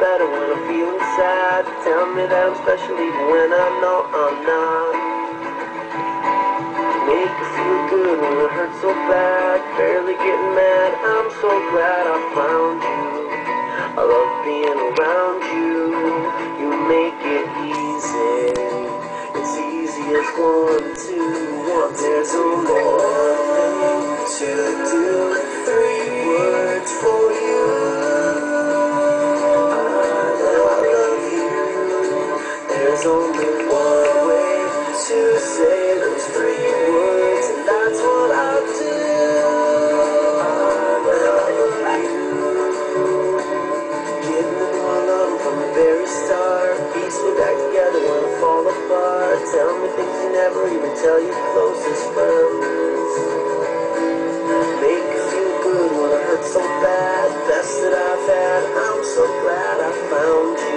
better when I'm feeling sad. Tell me that I'm special even when I know I'm not. Make me feel good when it hurts so bad. Barely getting mad. I'm so glad I found you. I love being around you. You make it easy. It's easy as one, two, one. There's a more thing to There's only one way to say those three words, and that's what I'll do. Getting the problem from the very start beats me back together when I fall apart. Tell me things you never even tell your closest friends. Make you feel good when I hurt so bad. Best that I've had. I'm so glad I found you.